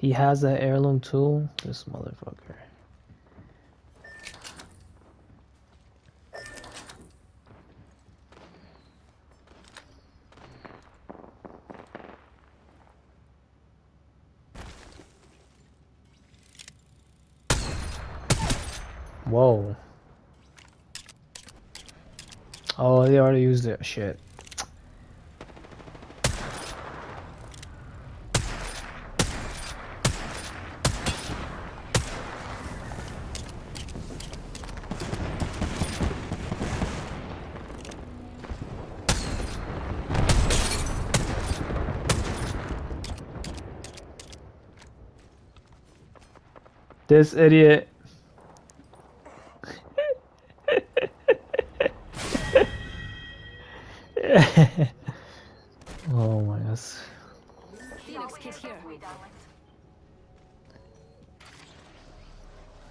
He has that heirloom too. This motherfucker. Whoa. Oh, they already used it. Shit. This idiot. oh my gosh.